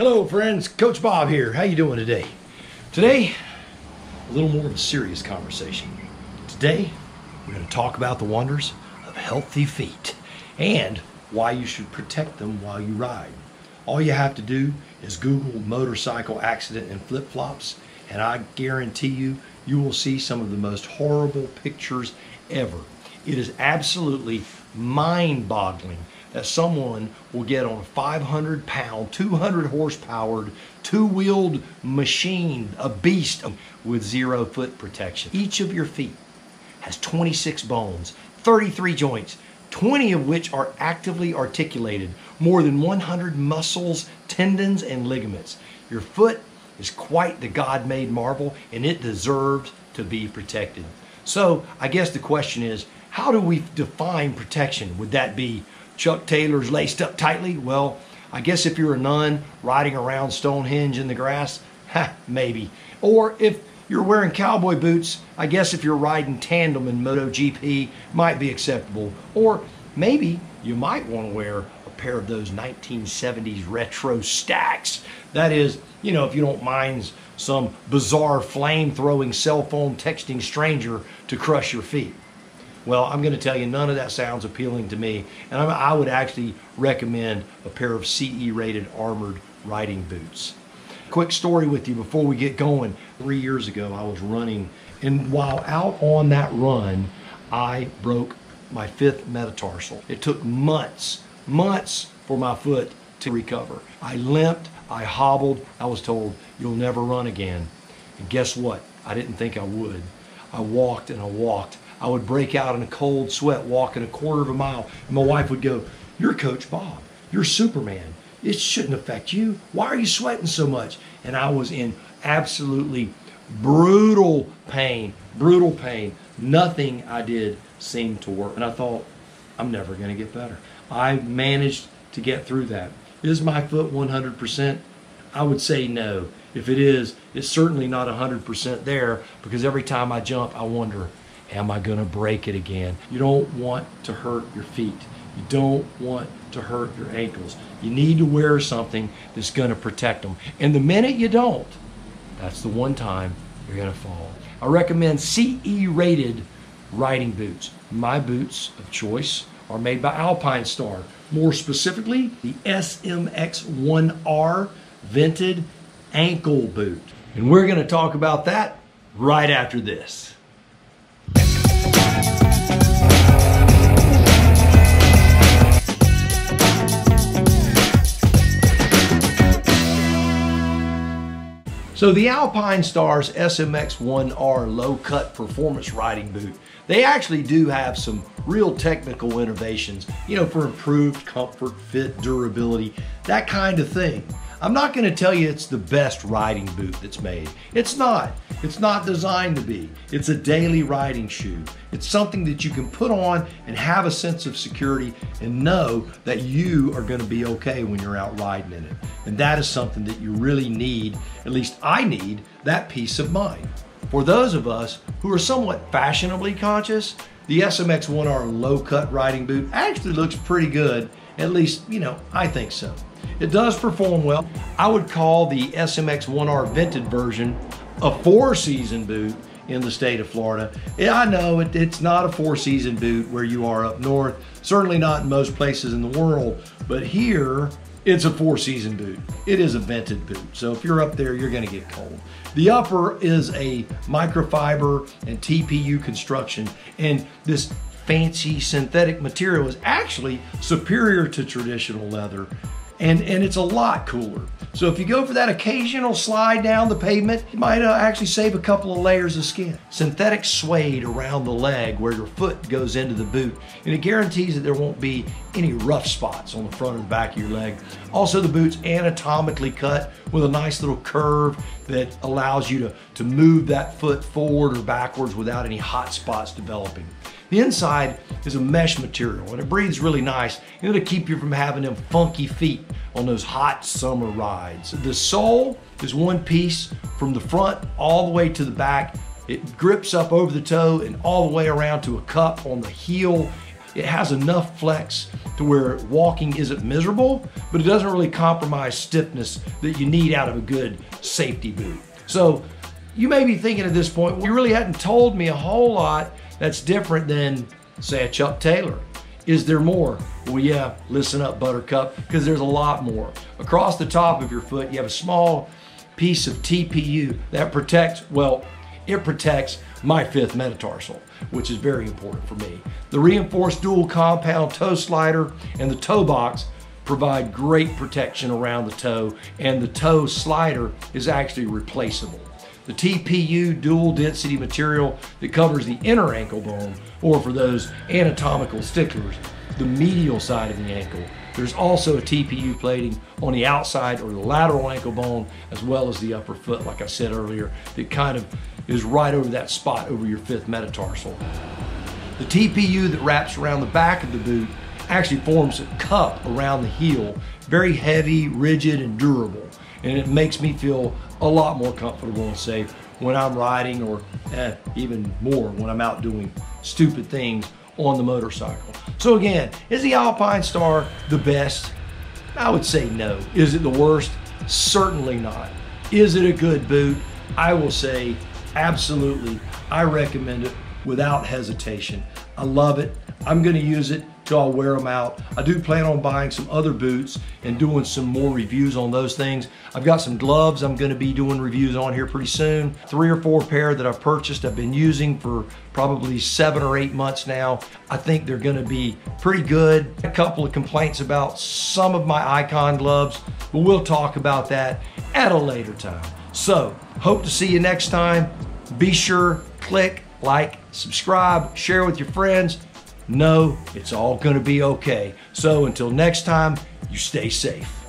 Hello friends, Coach Bob here. How you doing today? Today, a little more of a serious conversation. Today, we're going to talk about the wonders of healthy feet and why you should protect them while you ride. All you have to do is Google motorcycle accident and flip-flops and I guarantee you, you will see some of the most horrible pictures ever. It is absolutely mind-boggling that someone will get on a 500 pound, 200 horsepower, two wheeled machine, a beast um, with zero foot protection. Each of your feet has 26 bones, 33 joints, 20 of which are actively articulated, more than 100 muscles, tendons, and ligaments. Your foot is quite the God made marvel and it deserves to be protected. So, I guess the question is how do we define protection? Would that be Chuck Taylor's laced up tightly? Well, I guess if you're a nun riding around Stonehenge in the grass, ha, maybe. Or if you're wearing cowboy boots, I guess if you're riding tandem in MotoGP, might be acceptable. Or maybe you might want to wear a pair of those 1970s retro stacks. That is, you know, if you don't mind some bizarre flame throwing cell phone texting stranger to crush your feet. Well, I'm going to tell you, none of that sounds appealing to me. And I would actually recommend a pair of CE rated armored riding boots. Quick story with you before we get going. Three years ago, I was running, and while out on that run, I broke my fifth metatarsal. It took months, months for my foot to recover. I limped, I hobbled, I was told, you'll never run again. And guess what? I didn't think I would. I walked and I walked I would break out in a cold sweat walking a quarter of a mile. And my wife would go, You're Coach Bob. You're Superman. It shouldn't affect you. Why are you sweating so much? And I was in absolutely brutal pain, brutal pain. Nothing I did seemed to work. And I thought, I'm never going to get better. I managed to get through that. Is my foot 100%? I would say no. If it is, it's certainly not 100% there because every time I jump, I wonder, Am I going to break it again? You don't want to hurt your feet. You don't want to hurt your ankles. You need to wear something that's going to protect them. And the minute you don't, that's the one time you're going to fall. I recommend CE rated riding boots. My boots of choice are made by Alpinestar. More specifically, the SMX1R vented ankle boot. And we're going to talk about that right after this. So the Alpinestars SMX1R low cut performance riding boot, they actually do have some real technical innovations, you know, for improved comfort, fit, durability, that kind of thing. I'm not going to tell you it's the best riding boot that's made. It's not. It's not designed to be. It's a daily riding shoe. It's something that you can put on and have a sense of security and know that you are going to be okay when you're out riding in it. And that is something that you really need, at least I need, that peace of mind. For those of us who are somewhat fashionably conscious, the SMX 1R low cut riding boot actually looks pretty good. At least, you know, I think so. It does perform well. I would call the SMX 1R vented version a four season boot in the state of Florida. Yeah, I know it, it's not a four season boot where you are up north, certainly not in most places in the world, but here it's a four season boot. It is a vented boot. So if you're up there, you're gonna get cold. The upper is a microfiber and TPU construction and this fancy synthetic material is actually superior to traditional leather and, and it's a lot cooler. So if you go for that occasional slide down the pavement, you might uh, actually save a couple of layers of skin. Synthetic suede around the leg where your foot goes into the boot, and it guarantees that there won't be any rough spots on the front and back of your leg. Also, the boot's anatomically cut with a nice little curve that allows you to, to move that foot forward or backwards without any hot spots developing. The inside is a mesh material and it breathes really nice. And It'll keep you from having them funky feet on those hot summer rides. The sole is one piece from the front all the way to the back. It grips up over the toe and all the way around to a cup on the heel. it has enough flex to where walking isn't miserable, but it doesn't really compromise stiffness that you need out of a good safety boot. So you may be thinking at this point, well, you really hadn't told me a whole lot that's different than, say, a Chuck Taylor. Is there more? Well, yeah, listen up, Buttercup, because there's a lot more. Across the top of your foot, you have a small piece of TPU that protects, well, it protects my fifth metatarsal, which is very important for me. The reinforced dual compound toe slider and the toe box provide great protection around the toe, and the toe slider is actually replaceable. The TPU dual density material that covers the inner ankle bone, or for those anatomical sticklers, the medial side of the ankle. There's also a TPU plating on the outside or the lateral ankle bone, as well as the upper foot, like I said earlier, that kind of is right over that spot over your fifth metatarsal. The TPU that wraps around the back of the boot actually forms a cup around the heel, very heavy, rigid, and durable. And it makes me feel a lot more comfortable and safe when I'm riding or eh, even more when I'm out doing stupid things on the motorcycle. So again, is the Alpinestar the best? I would say no. Is it the worst? Certainly not. Is it a good boot? I will say absolutely. I recommend it without hesitation. I love it. I'm going to use it till I wear them out. I do plan on buying some other boots and doing some more reviews on those things. I've got some gloves I'm gonna be doing reviews on here pretty soon. Three or four pair that I've purchased, I've been using for probably seven or eight months now. I think they're gonna be pretty good. A couple of complaints about some of my Icon gloves, but we'll talk about that at a later time. So, hope to see you next time. Be sure, click, like, subscribe, share with your friends. Know it's all going to be okay. So until next time, you stay safe.